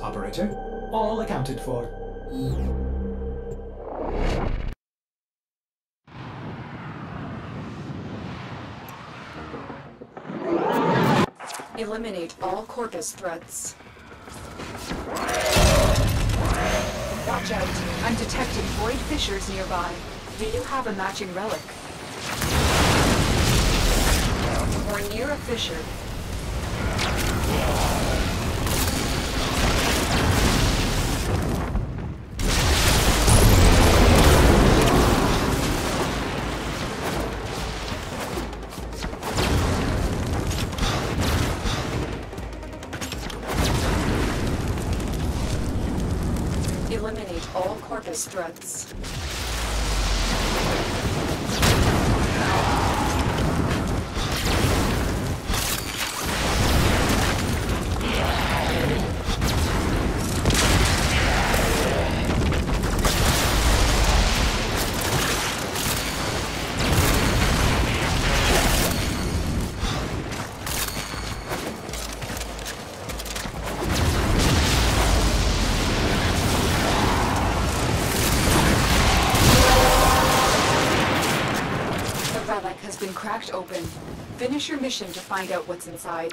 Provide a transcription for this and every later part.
operator. All accounted for. Eliminate all Corpus threats. Watch out. I'm detecting void fissures nearby. Do you have a matching relic? We're near a fissure. All Finish your mission to find out what's inside.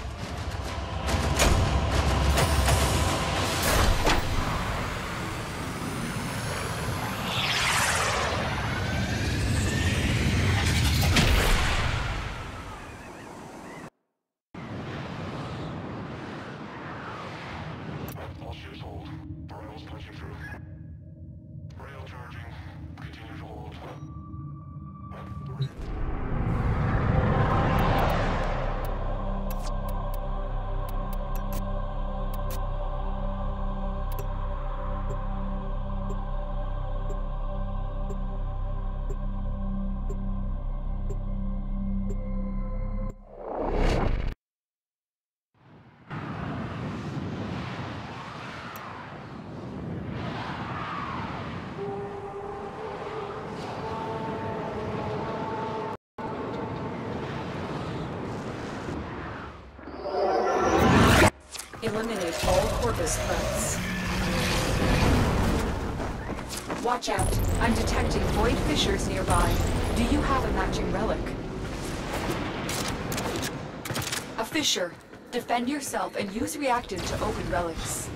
A fissure. Defend yourself and use reactant to open relics.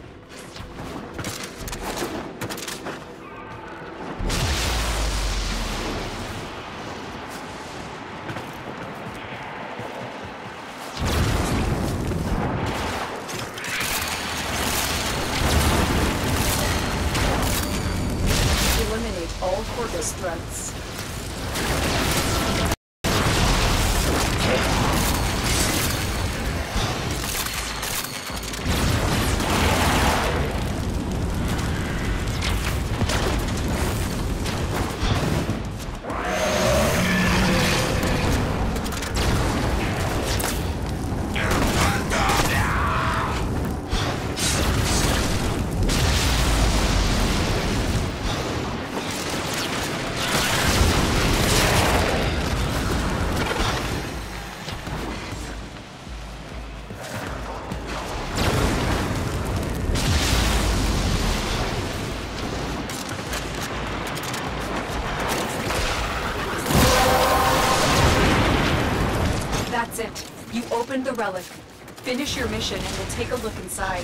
The relic. Finish your mission and we'll take a look inside.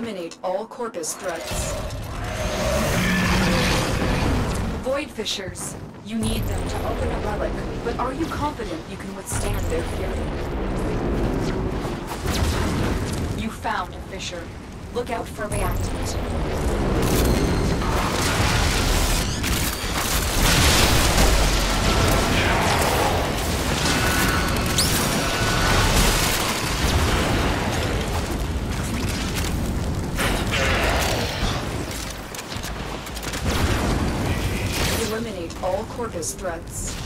Eliminate all Corpus threats. Void fissures. You need them to open a relic, but are you confident you can withstand their fury? You found a fissure. Look out for reactant. Threats.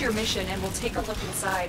Your mission and we'll take a look inside.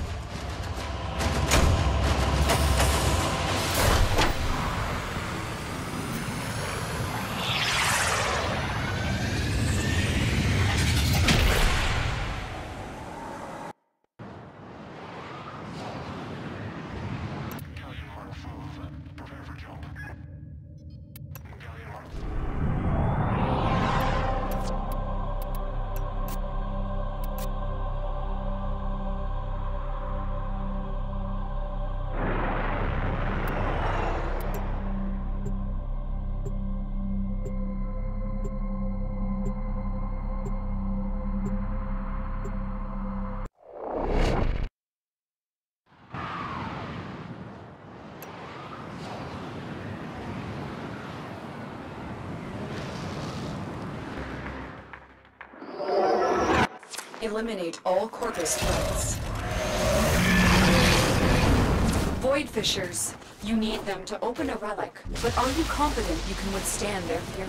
Eliminate all Corpus threats. Void Fissures. You need them to open a relic, but are you confident you can withstand their fury?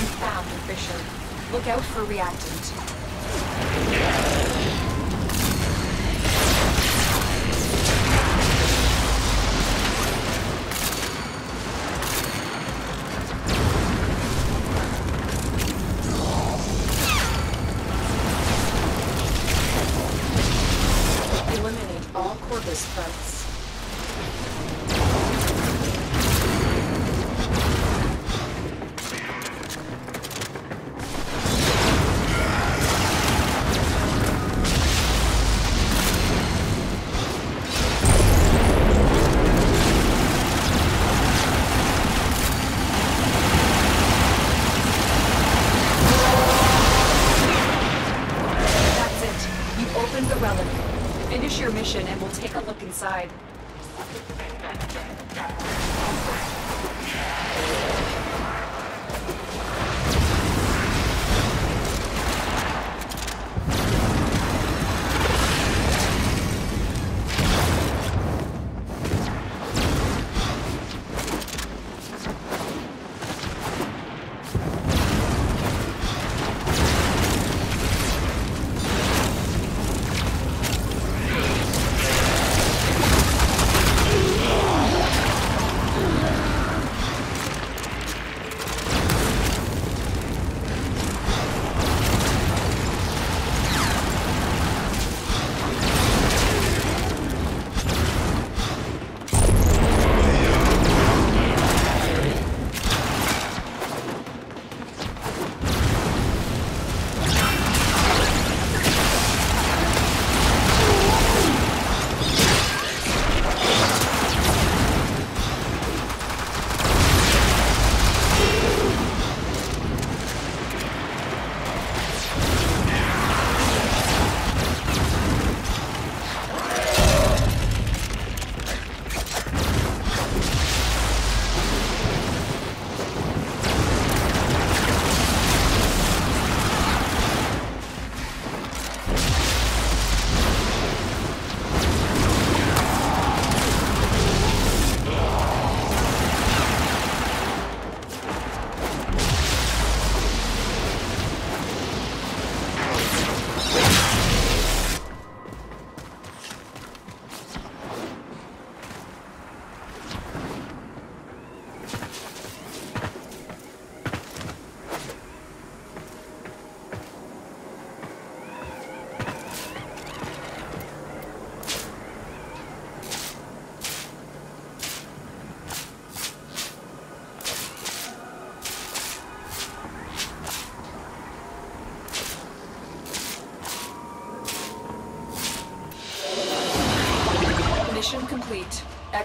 You found the Fissure. Look out for reactant.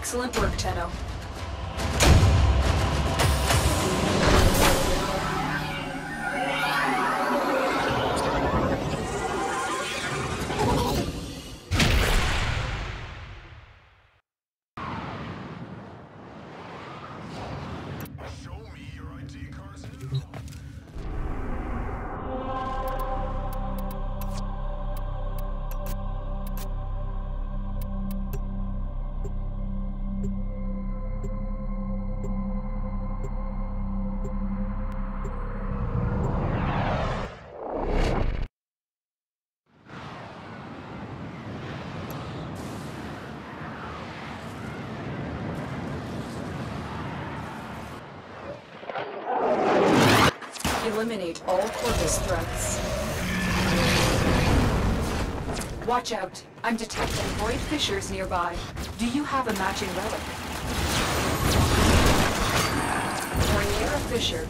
Excellent work, Tenno. All Corpus threats. Watch out. I'm detecting void fissures nearby. Do you have a matching relic? We're fissure.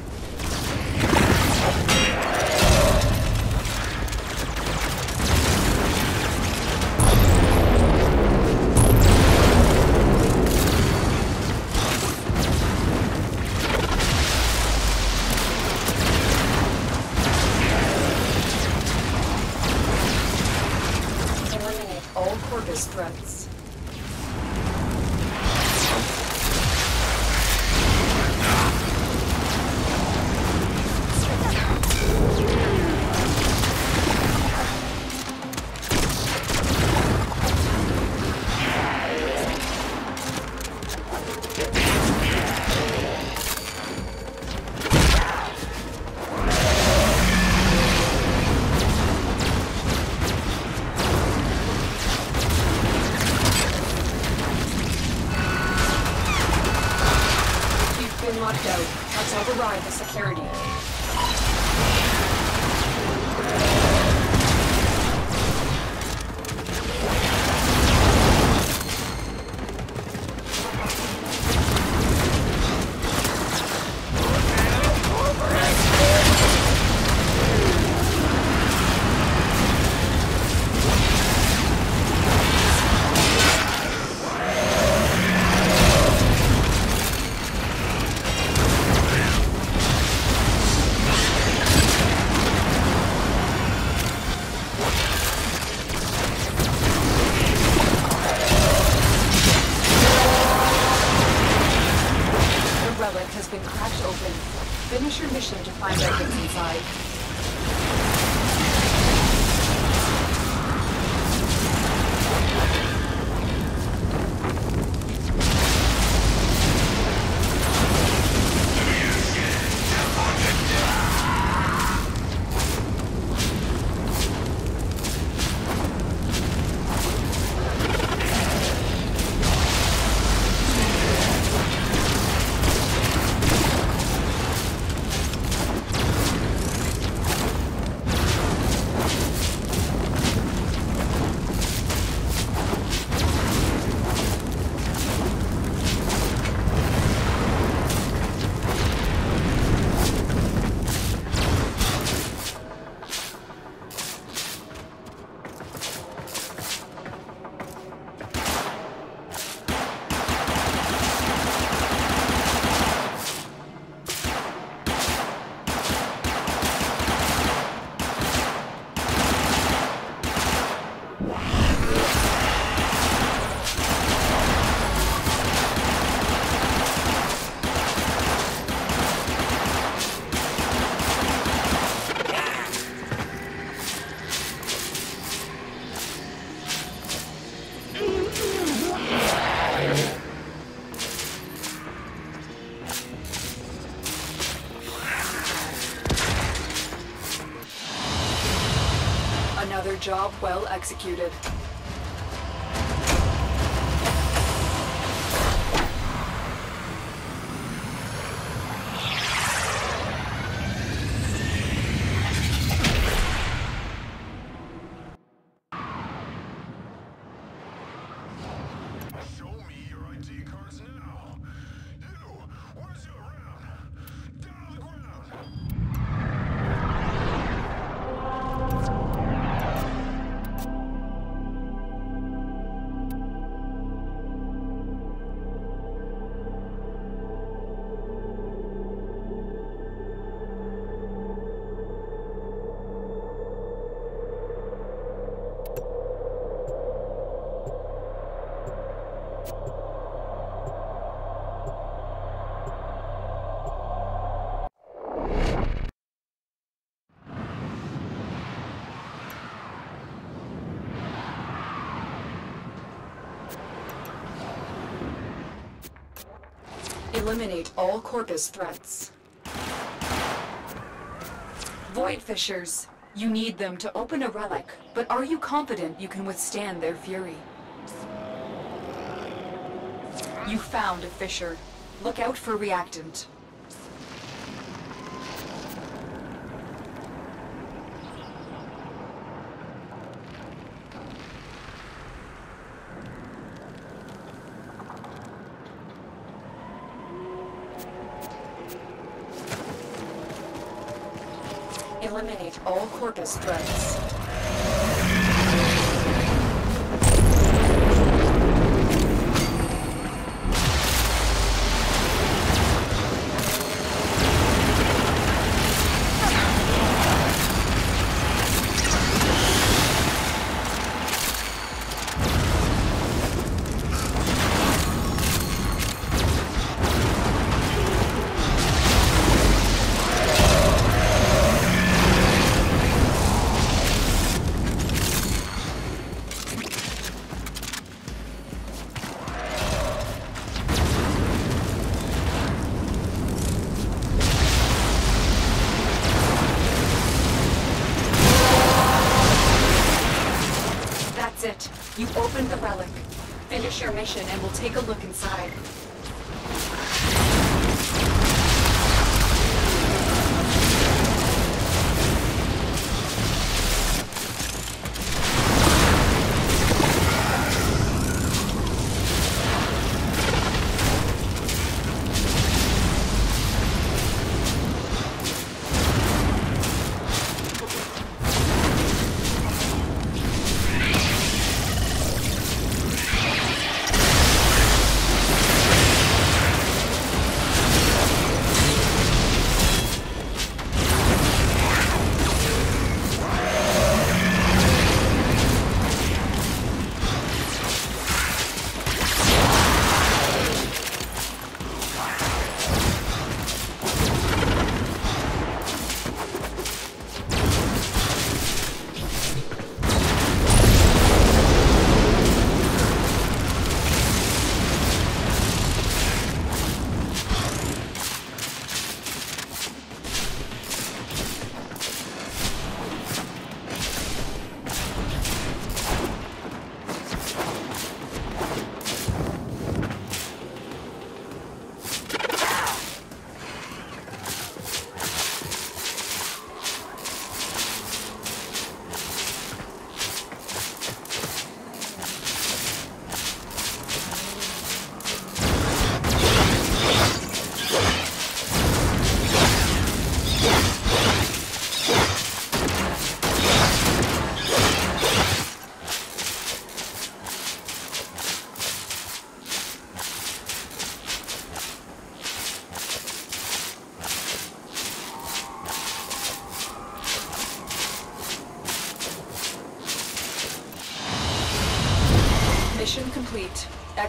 Well executed. Eliminate all Corpus threats. Void Fissures. You need them to open a relic, but are you confident you can withstand their fury? You found a fissure. Look out for reactant. Eliminate all threats.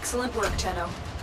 Excellent work, Tenno.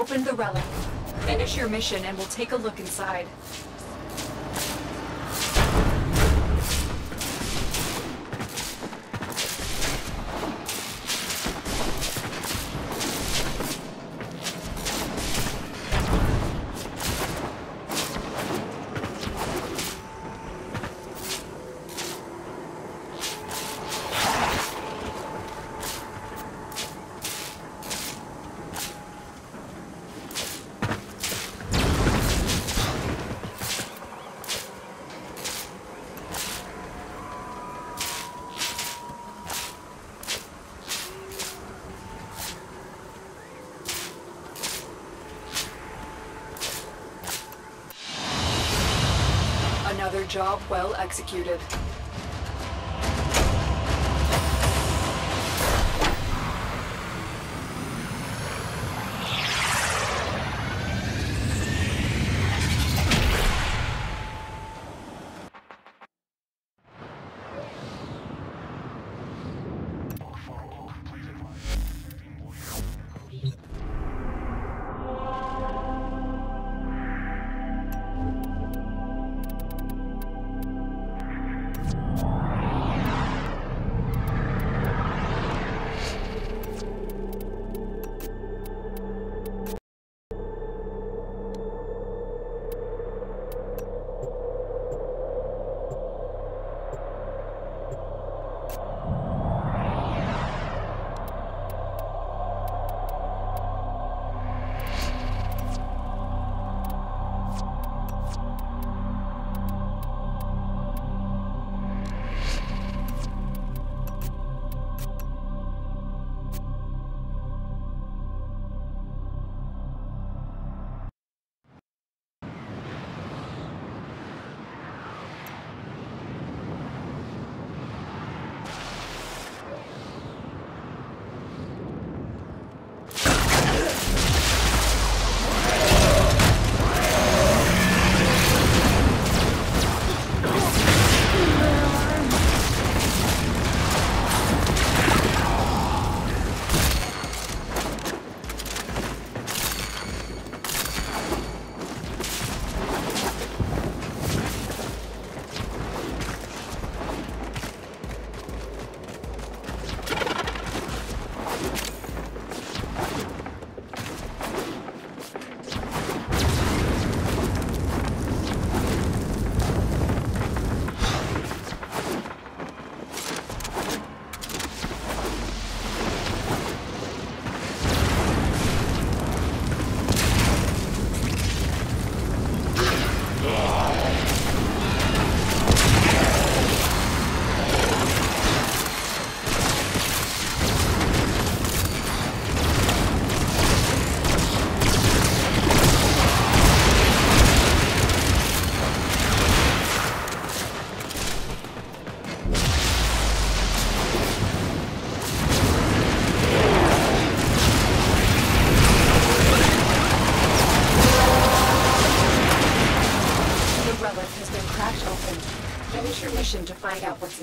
Opened the relic. Finish your mission and we'll take a look inside. Executed.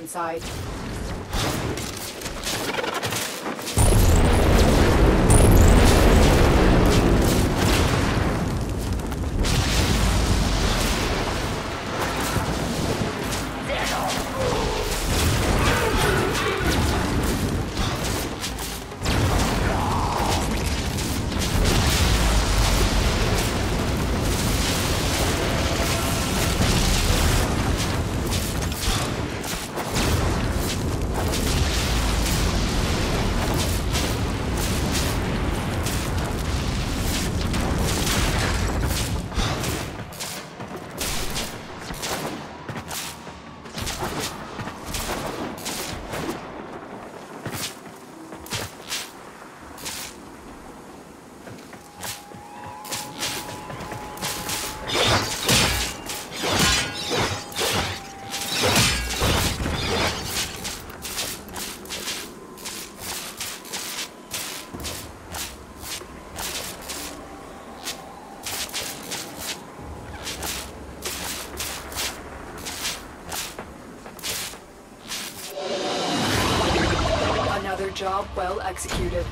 Inside. Well executed.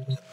Mm-hmm.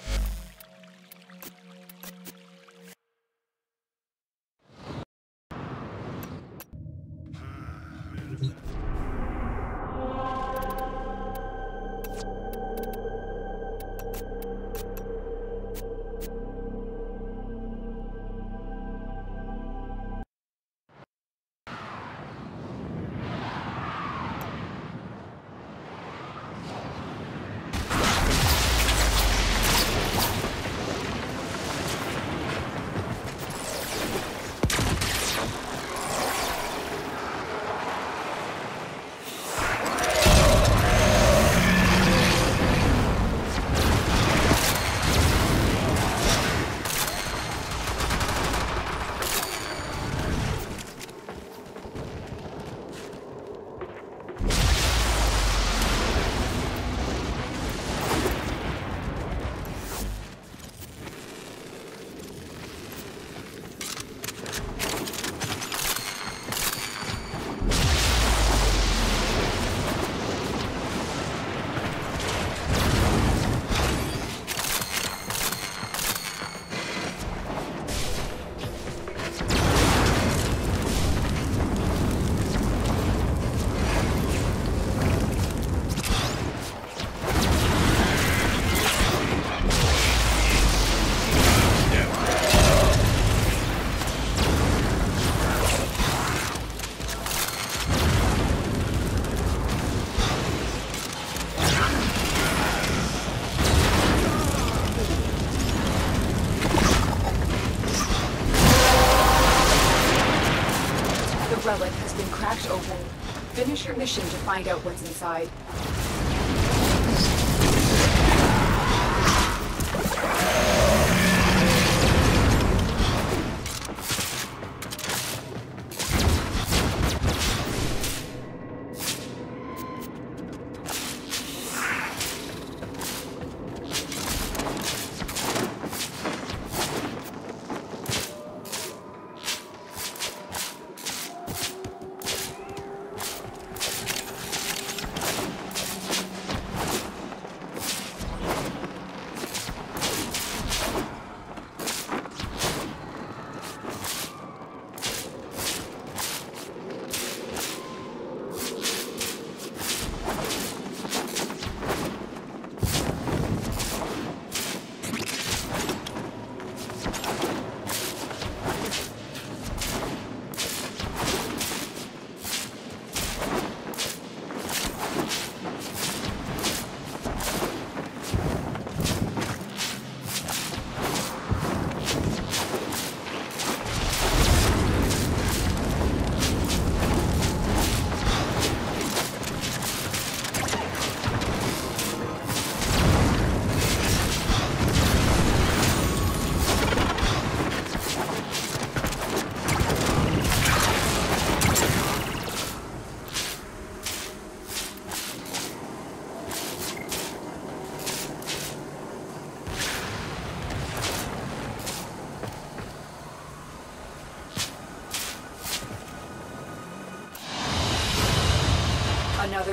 Mission to find out what's inside.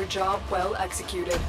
Job well executed.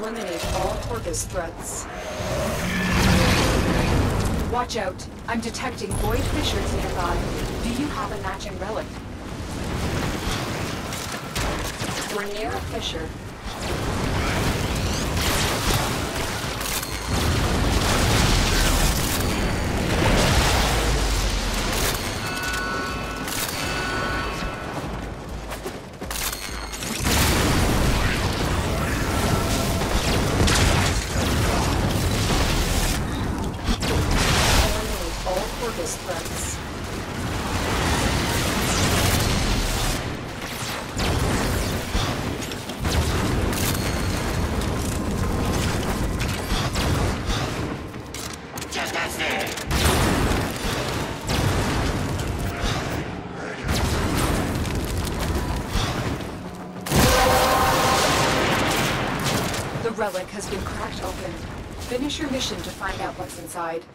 Eliminate all Corpus threats. Watch out. I'm detecting void fissures nearby. Do you have a matching relic? We're near a fissure. Inside.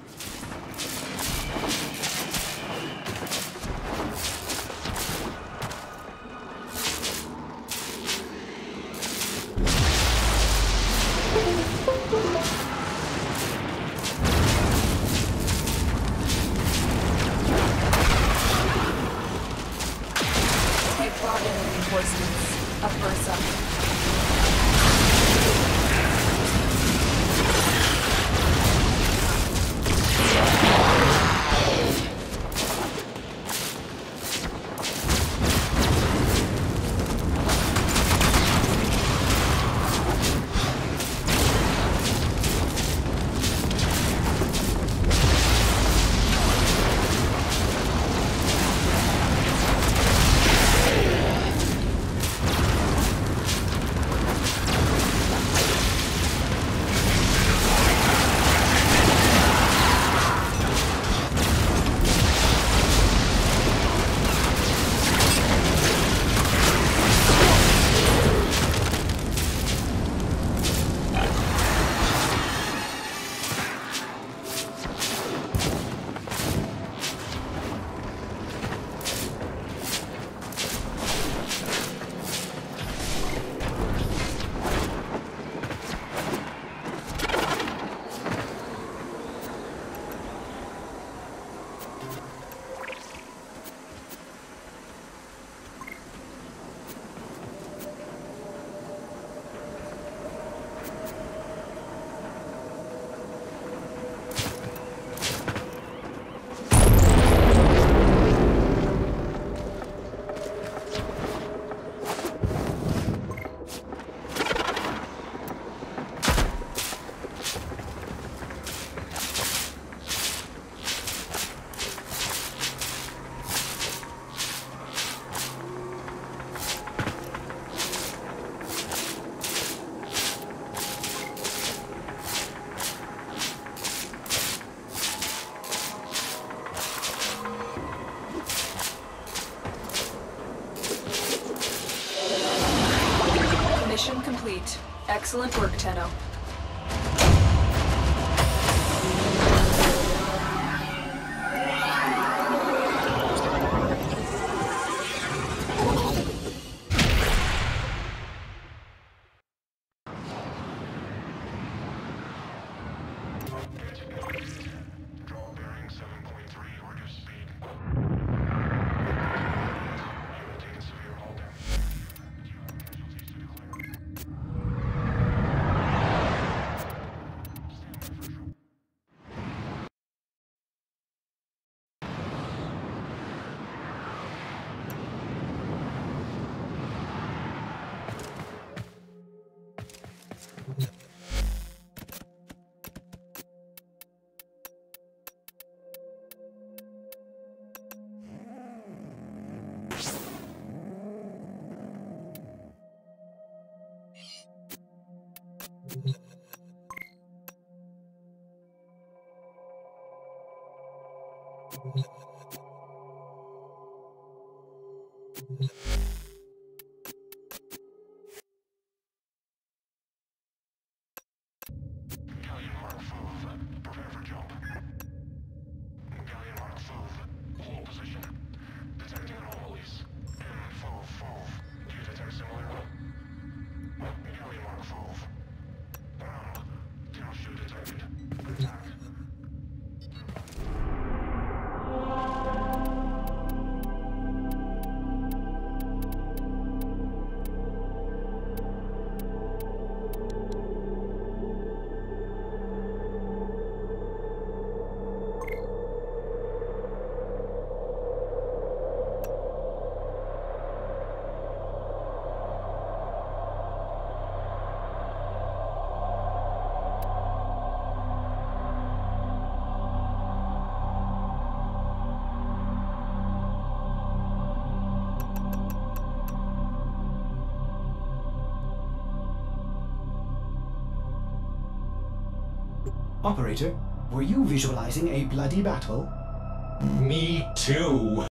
Excellent work. Operator, were you visualizing a bloody battle? Me too.